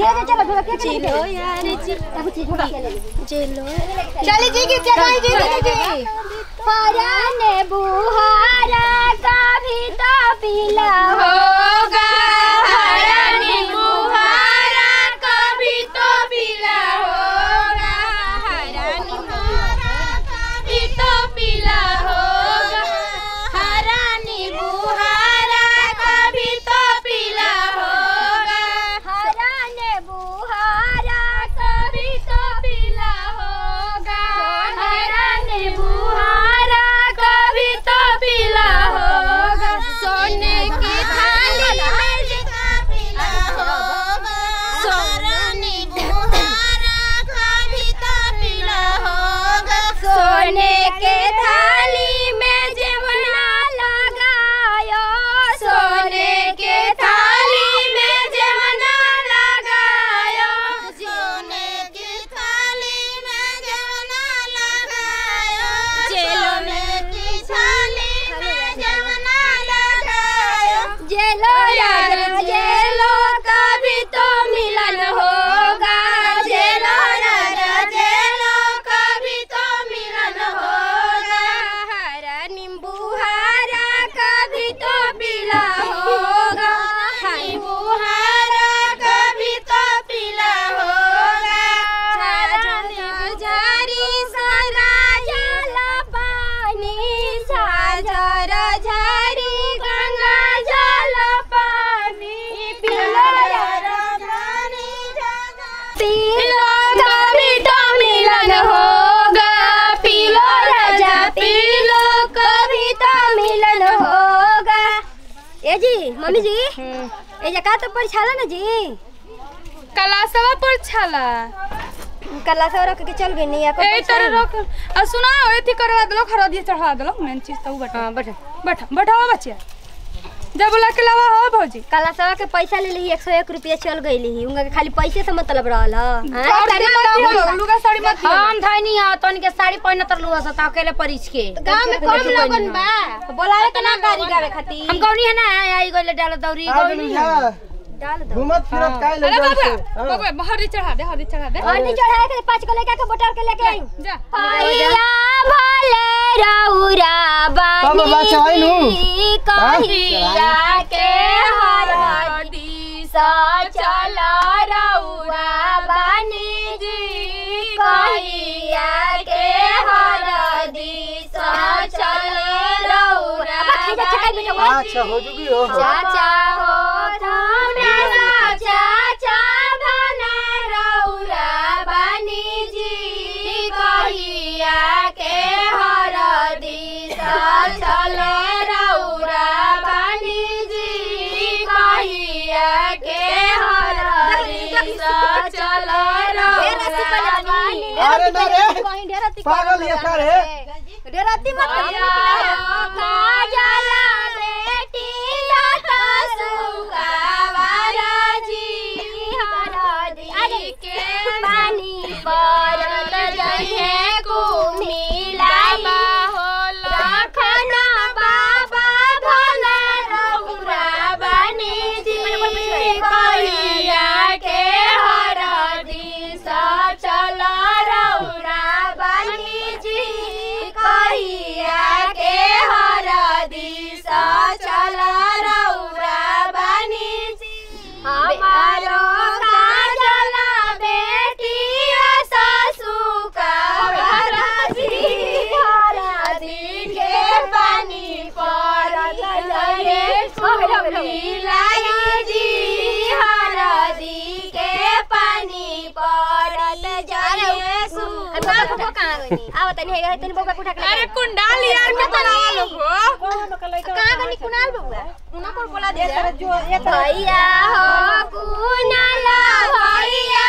धीरे धीरे चलो। थोड़ा के चलो यार जी सब चीज़ होगा चलो। चली जी। की चलो। जी जी पराने बुहारा का भी तो पीला होगा ए जी मम्मी जी। ए जका तो पर छाला ना जी? कलासवा पर छाला कलासवा रख के चल गई नहीं को ए तर रख आ सुना एथी करवा दलो खरा दिए चढ़ा दलो मेन चीज़ तो बैठा हाँ बैठा बैठा बैठा बच्चिया जब बोला के लावा हो भौजी। कल्ला सवा के पैसा ले ली एक सौ एक रुपया चल गई ली उनका के खाली पैसे से मतलब रहल ह। दिन लाओ लुगा साड़ी मत दियो। हम धनी ह तन के साड़ी पहन तर लुआ सता अकेले परिच के। गाँव में कम लोगन बा। बोलावे के ना गाड़ी गावे खातिर। हम गौनी है ना आई गइले डाल दौरी दो। घूमत फिरत काय ले अरे बाबा बाबा हरी चढ़ा दे हरी चढ़ा दे। हल्दी चढ़ाए के पाँच को लेके के बोतल के लेके आई जा। पैया भले। रौरा बाबा बाचा है? नु कहिया के हरदी सा चल रौरा बानी जी कहिया के हरदी सा चल रौरा अच्छा हो जुगी हो। चाचा हो अरे ना रे। पागल ये का रे। डेराती मत काजला बेटी तनी है तनी बबुआ उठा के अरे कुंडाल यार के बनावा लो हो कहाँ गनी कुणाल बबुआ उना को बोला दे भैया हो कुणाल भैया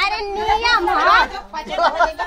अरे नियम। ह।